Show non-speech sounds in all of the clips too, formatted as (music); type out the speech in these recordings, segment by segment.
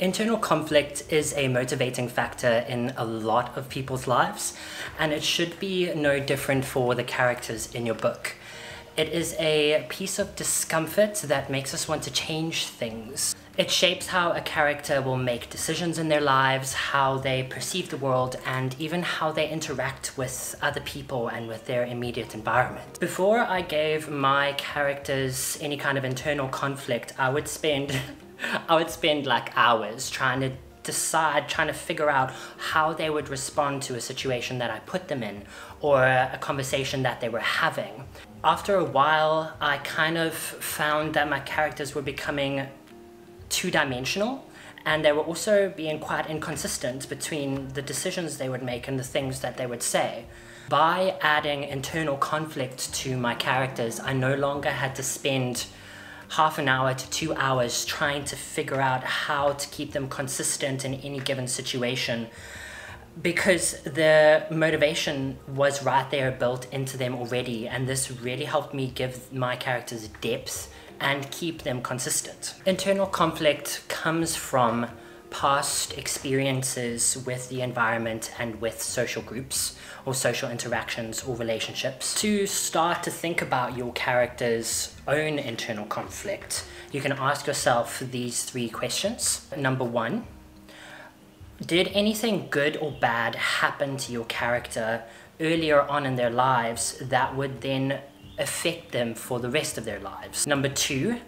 Internal conflict is a motivating factor in a lot of people's lives, and it should be no different for the characters in your book. It is a piece of discomfort that makes us want to change things. It shapes how a character will make decisions in their lives, how they perceive the world, and even how they interact with other people and with their immediate environment. Before I gave my characters any kind of internal conflict, I would spend (laughs) (laughs) I would spend like hours trying to decide, trying to figure out how they would respond to a situation that I put them in or a conversation that they were having. After a while, I kind of found that my characters were becoming two dimensional and they were also being quite inconsistent between the decisions they would make and the things that they would say. By adding internal conflict to my characters, I no longer had to spend half an hour to two hours trying to figure out how to keep them consistent in any given situation because the motivation was right there built into them already and this really helped me give my characters depth and keep them consistent. Internal conflict comes from past experiences with the environment and with social groups or social interactions or relationships. To start to think about your character's own internal conflict you can ask yourself these three questions. Number one did anything good or bad happen to your character earlier on in their lives that would then affect them for the rest of their lives? Number two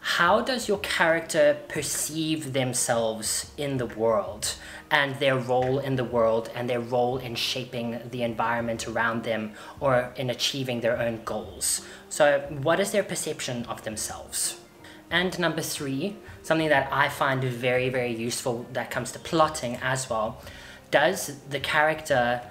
how does your character perceive themselves in the world and their role in the world and their role in shaping the environment around them or in achieving their own goals? So, what is their perception of themselves? And number three, something that I find very, very useful that comes to plotting as well, does the character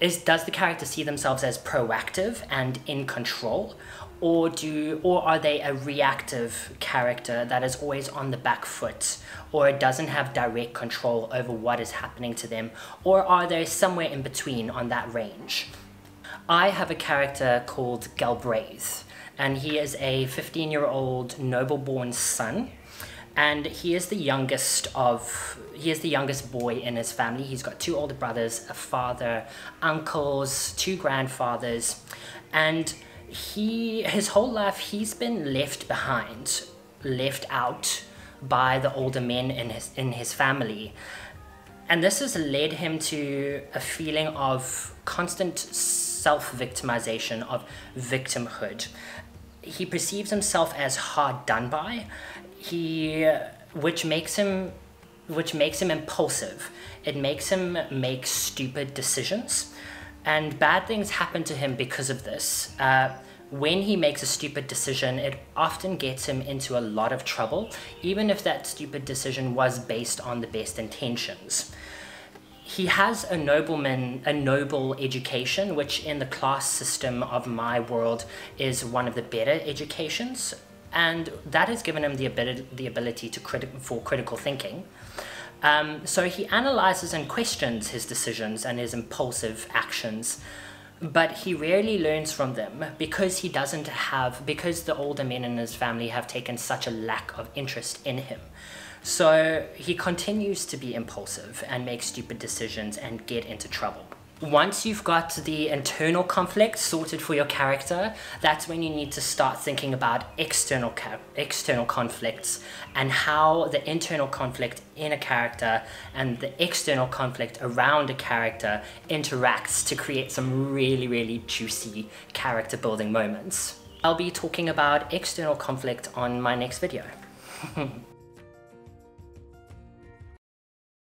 is does the character see themselves as proactive and in control? Or do or are they a reactive character that is always on the back foot? Or doesn't have direct control over what is happening to them? Or are they somewhere in between on that range? I have a character called galbraith and he is a 15 year old noble born son and he is the youngest of he is the youngest boy in his family. He's got two older brothers a father uncles two grandfathers. And he his whole life he's been left behind left out by the older men in his in his family. And this has led him to a feeling of constant self-victimization of victimhood. He perceives himself as hard done by he which makes him which makes him impulsive it makes him make stupid decisions and bad things happen to him because of this. Uh, when he makes a stupid decision, it often gets him into a lot of trouble, even if that stupid decision was based on the best intentions. He has a nobleman, a noble education, which in the class system of my world is one of the better educations, and that has given him the ability, the ability to criti- for critical thinking. Um, so he analyzes and questions his decisions and his impulsive actions, but he rarely learns from them because he doesn't have, because the older men in his family have taken such a lack of interest in him. So he continues to be impulsive and make stupid decisions and get into trouble once you've got the internal conflict sorted for your character, that's when you need to start thinking about external external conflicts and how the internal conflict in a character and the external conflict around a character interacts to create some really, really juicy character building moments. I'll be talking about external conflict on my next video. (laughs)